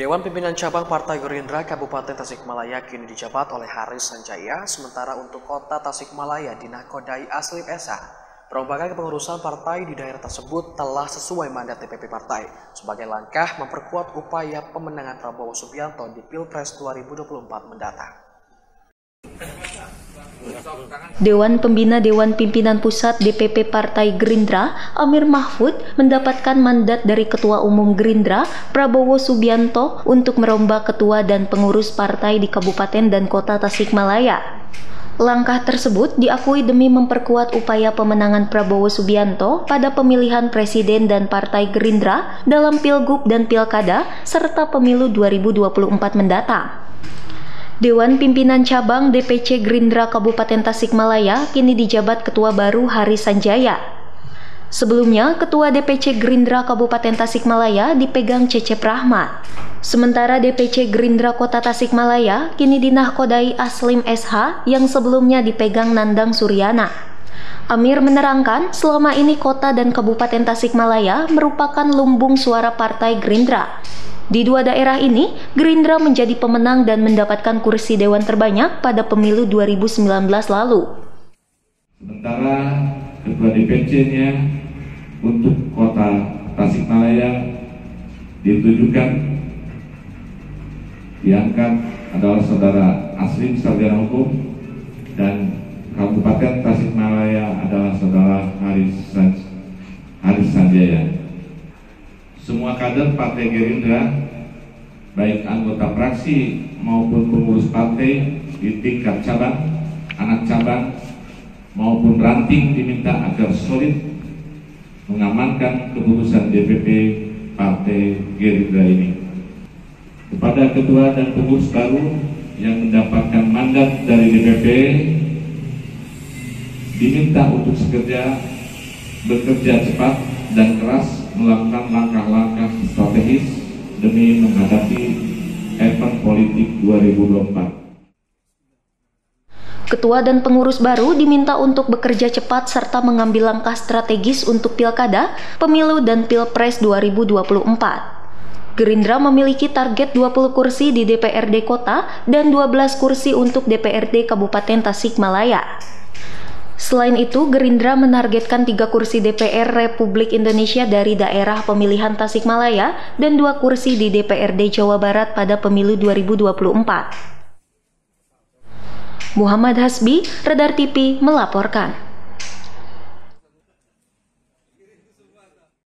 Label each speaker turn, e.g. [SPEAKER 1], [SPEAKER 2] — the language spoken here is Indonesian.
[SPEAKER 1] Dewan Pimpinan Cabang Partai Gerindra Kabupaten Tasikmalaya kini dijabat oleh Haris Sanjaya, sementara untuk kota Tasikmalaya dinakodai Aslim Esa. Perombakan kepengurusan partai di daerah tersebut telah sesuai mandat DPP partai sebagai langkah memperkuat upaya pemenangan Prabowo Subianto di Pilpres 2024 mendatang.
[SPEAKER 2] Dewan Pembina Dewan Pimpinan Pusat DPP Partai Gerindra, Amir Mahfud, mendapatkan mandat dari Ketua Umum Gerindra, Prabowo Subianto, untuk merombak ketua dan pengurus partai di Kabupaten dan Kota Tasikmalaya. Langkah tersebut diakui demi memperkuat upaya pemenangan Prabowo Subianto pada pemilihan presiden dan Partai Gerindra dalam Pilgub dan Pilkada serta pemilu 2024 mendatang. Dewan Pimpinan Cabang DPC Gerindra Kabupaten Tasikmalaya kini dijabat Ketua baru Hari Sanjaya. Sebelumnya, Ketua DPC Gerindra Kabupaten Tasikmalaya dipegang Cecep Rahmat. Sementara DPC Gerindra Kota Tasikmalaya kini dinahkodai Aslim SH yang sebelumnya dipegang Nandang Suryana. Amir menerangkan selama ini kota dan Kabupaten Tasikmalaya merupakan lumbung suara Partai Gerindra. Di dua daerah ini, Gerindra menjadi pemenang dan mendapatkan kursi dewan terbanyak pada pemilu 2019 lalu.
[SPEAKER 3] Sementara Ketua DPC-nya untuk kota Tasikmalaya ditujukan diangkat adalah saudara Aslim Sarjana Hukum dan Kabupaten Tasikmalaya adalah saudara Haris Sanj Haris Sanjaya. Semua kader Partai Gerindra, baik anggota fraksi maupun pengurus partai di tingkat cabang, anak cabang maupun ranting diminta agar solid mengamankan keputusan DPP Partai Gerindra ini. Kepada ketua dan pengurus baru yang mendapatkan mandat dari DPP diminta untuk sekerja bekerja cepat dan keras melakukan langkah-langkah strategis demi menghadapi event politik 2024.
[SPEAKER 2] Ketua dan pengurus baru diminta untuk bekerja cepat serta mengambil langkah strategis untuk pilkada, pemilu, dan pilpres 2024. Gerindra memiliki target 20 kursi di DPRD Kota dan 12 kursi untuk DPRD Kabupaten Tasikmalaya. Selain itu, Gerindra menargetkan tiga kursi DPR Republik Indonesia dari daerah pemilihan Tasikmalaya dan dua kursi di DPRD Jawa Barat pada pemilu 2024. Muhammad Hasbi, Radar TV, melaporkan.